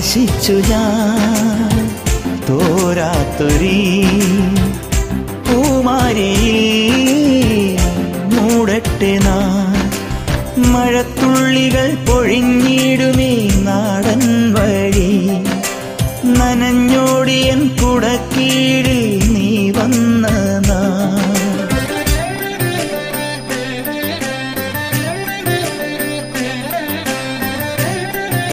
നശിച്ചു ഞാൻ. തോരാത്തൊരി പൂമാരിയിൽ മൂടട്ടെ നാ മഴത്തുള്ളികൾ പൊഴിഞ്ഞിടുമേ നാടൻ വഴി. നനഞ്ഞോടിയൻ കുടക്കീഴിൽ നീ വന്ന നാ